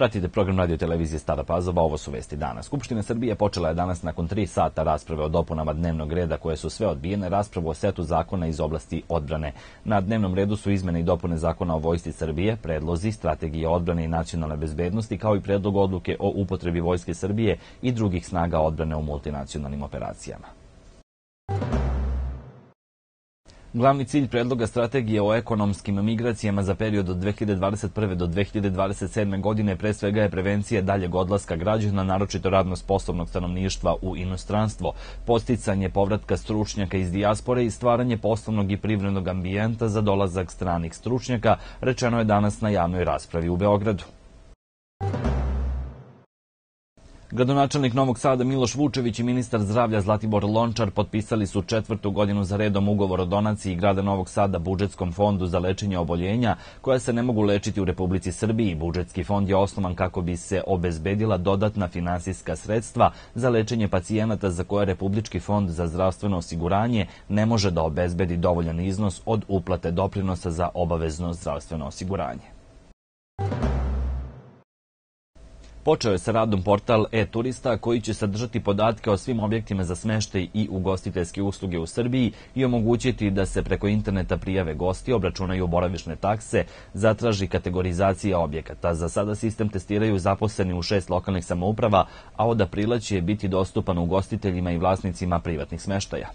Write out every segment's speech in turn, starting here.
Pratite program radio televizije Stara Pazova, ovo su vesti dana. Skupština Srbije počela je danas nakon tri sata rasprave o dopunama dnevnog reda koje su sve odbijene, raspravu o setu zakona iz oblasti odbrane. Na dnevnom redu su izmene i dopune zakona o vojsci Srbije, predlozi, strategije odbrane i nacionalne bezbednosti, kao i predlog odluke o upotrebi vojske Srbije i drugih snaga odbrane u multinacionalnim operacijama. Glavni cilj predloga strategije o ekonomskim migracijama za period od 2021. do 2027. godine pre svega je prevencija daljeg odlaska građana, naročito radno sposobnog stanovništva u inostranstvo, posticanje povratka stručnjaka iz dijaspore i stvaranje poslovnog i privrednog ambijenta za dolazak stranih stručnjaka, rečeno je danas na javnoj raspravi u Beogradu. Gradonačelnik Novog Sada Miloš Vučević i ministar zdravlja Zlatibor Lončar potpisali su četvrtu godinu za redom ugovor o donaciji grada Novog Sada budžetskom fondu za lečenje oboljenja koja se ne mogu lečiti u Republici Srbiji. Budžetski fond je osnovan kako bi se obezbedila dodatna finansijska sredstva za lečenje pacijenata za koje Republički fond za zdravstveno osiguranje ne može da obezbedi dovoljan iznos od uplate doprinosa za obavezno zdravstveno osiguranje. Počeo je sa radom portal e-turista koji će sadržati podatke o svim objektima za smeštaj i ugostiteljske usluge u Srbiji i omogućiti da se preko interneta prijave gosti, obračunaju boravišne takse, zatraži kategorizacija objekata. Za sada sistem testiraju zaposleni u šest lokalnih samouprava, a od aprila će biti dostupan ugostiteljima i vlasnicima privatnih smeštaja.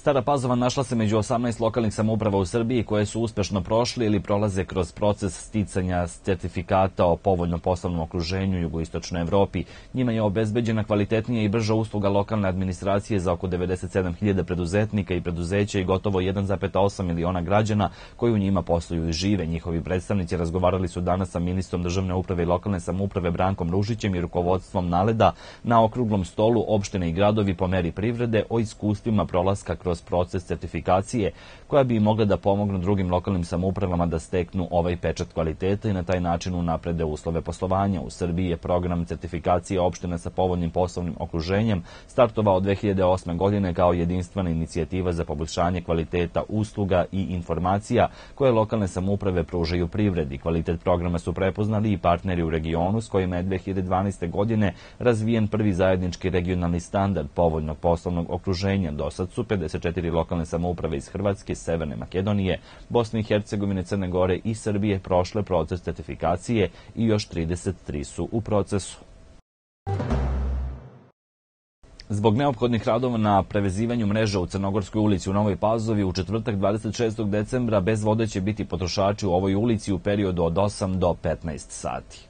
Stara Pazova našla se među 18 lokalnih samouprava u Srbiji koje su uspešno prošli ili prolaze kroz proces sticanja certifikata o povoljno poslovnom okruženju u jugoistočnoj Evropi. Njima je obezbeđena kvalitetnija i brža usluga lokalne administracije za oko 97.000 preduzetnika i preduzeća i gotovo 1,8 miliona građana koji u njima posluju i žive. Njihovi predstavnici razgovarali su danas sa ministrom državne uprave i lokalne samouprave Brankom Ružićem i rukovodstvom Naleda na okruglom stolu opštine i gradovi po meri privrede o iskustvima prolaska kroz kroz proces certifikacije koja bi mogla da pomognu drugim lokalnim samoupravama da steknu ovaj pečat kvaliteta i na taj način unaprede uslove poslovanja. U Srbiji je program certifikacije opštine sa povoljnim poslovnim okruženjem startovao 2008. godine kao jedinstvena inicijativa za poboljšanje kvaliteta usluga i informacija koje lokalne samouprave pružaju privredi. Kvalitet programa su prepoznali i partneri u regionu s kojima je 2012. godine razvijen prvi zajednički regionalni standard povoljnog poslovnog okruženja. Do sad su 50 24 lokalne samouprave iz Hrvatske, Severne Makedonije, Bosne i Hercegovine, Crne Gore i Srbije prošle proces certifikacije i još 33 su u procesu. Zbog neophodnih radova na prevezivanju mreža u Crnogorskoj ulici u Novoj Pazovi u četvrtak 26. decembra bez vode će biti potrošači u ovoj ulici u periodu od 8 do 15 sati.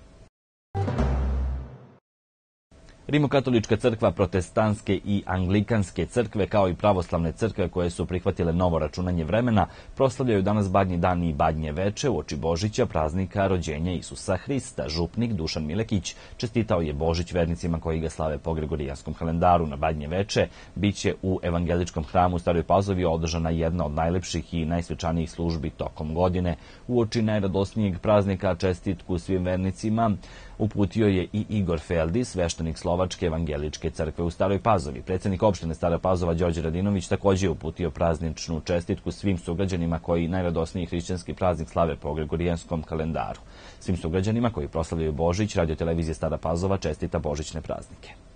Rimokatolička crkva, protestantske i anglikanske crkve, kao i pravoslavne crkve koje su prihvatile novo računanje vremena, proslavljaju danas Badnji dan i Badnje veče u oči Božića, praznika rođenja Isusa Hrista. Župnik Dušan Milekić čestitao je Božić vernicima koji ga slave po Gregorijanskom kalendaru. Na Badnje veče biće u Evangeličkom hramu u Staroj Pazovi održana jedna od najlepših i najsvečanijih službi tokom godine. U oči najradosnijeg praznika čestitku svim vernicima uputio je i Igor Feldi, sveštenik Slovačke evangeličke crkve u Staroj Pazovi. Predsednik opštine Stara Pazova Đorđe Radinović takođe je uputio prazničnu čestitku svim sugrađanima koji najradosniji hrišćanski praznik slave po Gregorijanskom kalendaru. Svim sugrađanima koji proslavljaju Božić, radio televizije Stara Pazova čestita Božićne praznike.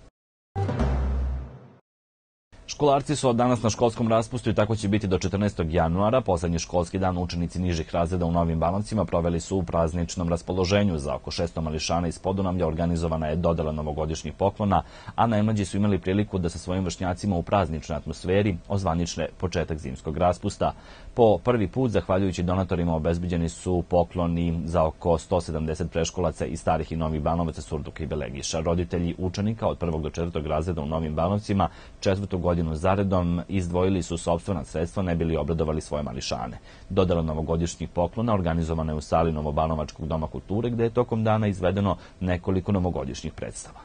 Školarci su od danas na školskom raspustu i tako će biti do 14. januara. Poslednji školski dan učenici nižih razreda u Novim Banovcima proveli su u prazničnom raspoloženju. Za oko 600 mališana iz Podunavlja organizovana je dodela novogodišnjih poklona, a najmlađi su imali priliku da sa svojim vršnjacima u prazničnoj atmosferi ozvanične početak zimskog raspusta. Po prvi put, zahvaljujući donatorima, obezbeđeni su pokloni za oko 170 preškolaca iz starih i novih Banovaca, Surduka i Belegiša. Roditelji učenika od prvog do četvrtog razreda u Novim Banovcima četvrtu godinu zaredom izdvojili su sobstvena sredstva ne bili obradovali svoje mališane. Dodala novogodišnjih poklona organizovana je u sali Novobanovačkog doma kulture gde je tokom dana izvedeno nekoliko novogodišnjih predstava.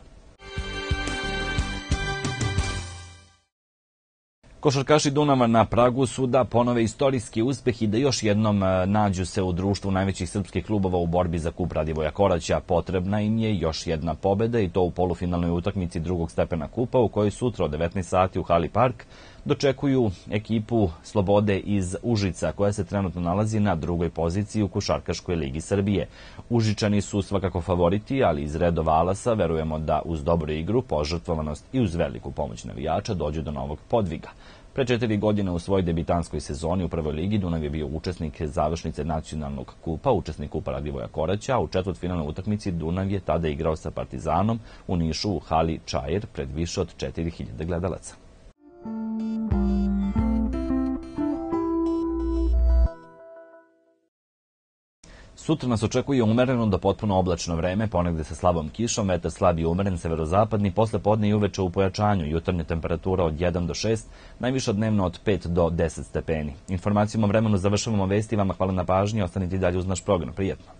Košarkaši Dunava na Pragu su da ponove istorijski uspeh i da još jednom e, nađu se u društvu najvećih srpskih klubova u borbi za kup Radivoja Koraća. Potrebna im je još jedna pobeda i to u polufinalnoj utakmici drugog stepena kupa u kojoj sutra od 19 sati u Hali Park dočekuju ekipu Slobode iz Užica, koja se trenutno nalazi na drugoj poziciji u Košarkaškoj ligi Srbije. Užičani su svakako favoriti, ali iz redova Alasa verujemo da uz dobru igru, požrtvovanost i uz veliku pomoć navijača dođu do novog podviga. Pre četiri godine u svojoj debitanskoj sezoni u prvoj ligi Dunav je bio učesnik završnice nacionalnog kupa, učesnik kupa Radivoja Koraća, a u četvrtfinalnoj utakmici Dunav je tada igrao sa Partizanom u Nišu u hali Čajer pred više od 4000 gledalaca. Sutra nas očekuje umereno do potpuno oblačno vreme, ponegde sa slabom kišom, vetar slab i umeren severozapadni, posle podne i uveče u pojačanju, jutarnja temperatura od 1 do 6, najviša dnevno od 5 do 10 stepeni. Informacijom o vremenu završavamo vesti, vama hvala na pažnji, ostanite dalje uz naš program. Prijetno.